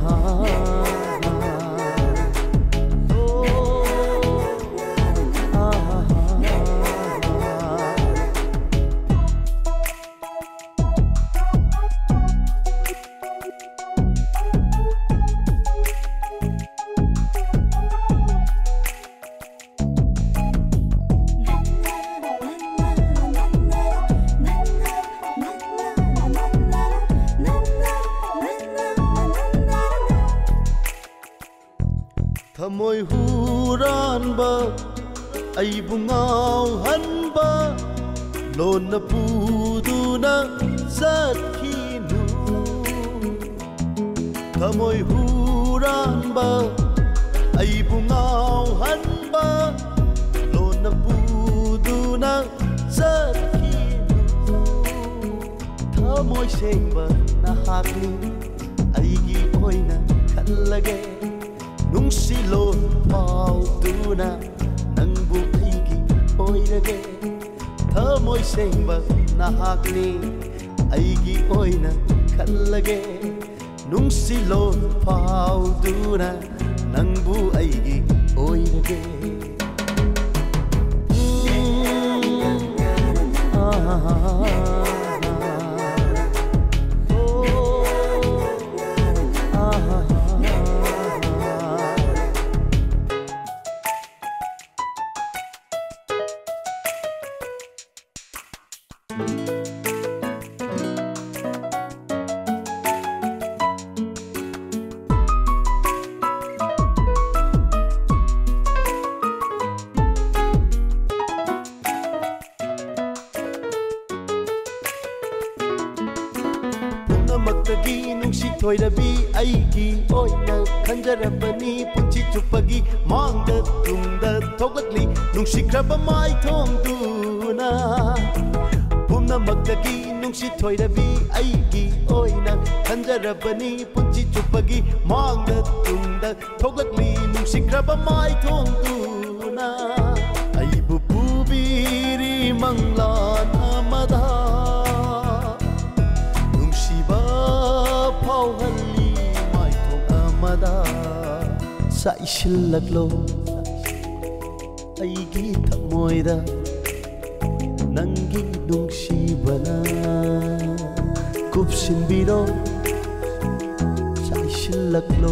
[SPEAKER 6] heart. ꯊꯃꯣꯏ ꯁꯦꯡꯕ ꯅꯍꯥꯛꯅꯤ ꯑꯩꯒꯤ ꯑꯣꯏꯅ ꯈꯜꯂꯒꯦ ꯅꯨꯡꯁꯤꯂꯣꯟ ꯐꯥꯎꯗꯨꯅ ꯅꯪꯕꯨ ꯑꯩꯒꯤ ꯑꯣꯏꯔꯒꯦ ꯊꯃꯣꯏ ꯁꯦꯡꯕ ꯅꯍꯥꯛꯅꯤ ꯑꯩꯒꯤ ꯑꯣꯏꯅ ꯈꯜꯂꯒꯦ ꯅꯨꯡꯁꯤꯂꯣꯟ ꯐꯥꯎꯗꯨꯅ ꯅꯪꯕꯨ ꯑꯩꯒꯤ ꯑꯣꯏꯔꯒꯦ ꯄꯨꯝꯅꯃꯛꯇꯒꯤ ꯅꯨꯡꯁꯤ ꯊꯣꯏꯔꯕꯤ ꯑꯩꯒꯤ ꯑꯣꯏꯅ ꯈꯟꯖꯔꯕꯅꯤ ꯄꯨꯟꯁꯤ ꯆꯨꯞꯄꯒꯤ ꯃꯥꯡꯗ ꯇꯨꯡꯗ ꯊꯣꯛꯂꯛꯂꯤ ꯅꯨꯡꯁꯤꯈ꯭ꯔꯕ ꯃꯥꯏꯊꯣꯡꯗꯨꯅ ꯄꯨꯝꯅꯃꯛꯇꯒꯤ ꯅꯨꯡꯁꯤ ꯊꯣꯏꯔꯕꯤ ꯑꯩꯒꯤ ꯑꯣꯏꯅ ꯈꯟꯖꯔꯕꯅꯤ ꯄꯨꯟꯁꯤ ꯆꯨꯞꯄꯒꯤ ꯃꯥꯡꯗ ꯇꯨꯡꯗ ꯊꯣꯛꯂꯛꯂꯤ ꯅꯨꯡꯁꯤꯈ꯭ꯔꯕ ꯃꯥꯏꯊꯣꯡꯗꯨꯅ ꯑꯩꯕꯨ ꯄꯨꯕꯤꯔꯤ ꯃꯪꯂꯥꯟ ꯆꯥꯏꯁꯤꯜꯂꯛꯂꯣ ꯑꯩꯒꯤ ꯊꯃꯣꯏꯗ ꯅꯪꯒꯤ ꯅꯨꯡꯁꯤꯕꯅ ꯀꯨꯞꯁꯤꯟꯕꯤꯔꯣ ꯆꯥꯏꯁꯤꯜꯂꯛꯂꯣ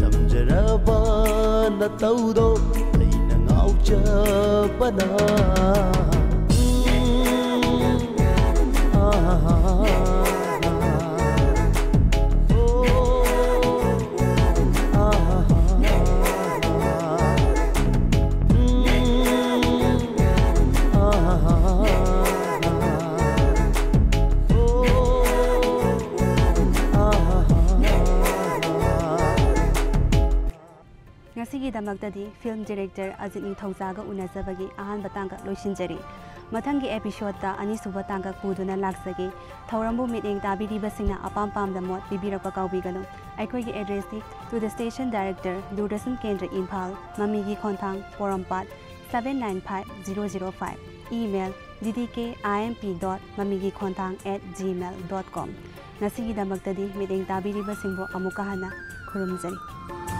[SPEAKER 6] सम्जबा न तौ तेन गावना दमकदी
[SPEAKER 1] फ़िल्म डिरेक्टर अजित निथौजा उनजब की अहम तंग लोशनजरी मतंग एपिशोड अनीसुब तंग कूदन लागे थौरबू मिटिंग ताबीना अपाम पादम कौबीगल अखोगी address to the station director Doordarshan Kendra Imphal mummy की खोथा पोरमपात seven nine five zero zero five email D D K I M P dot mummy की खोथा at ji mail dot com नसीदी मिटिंग अमुक हाँ खुरजरी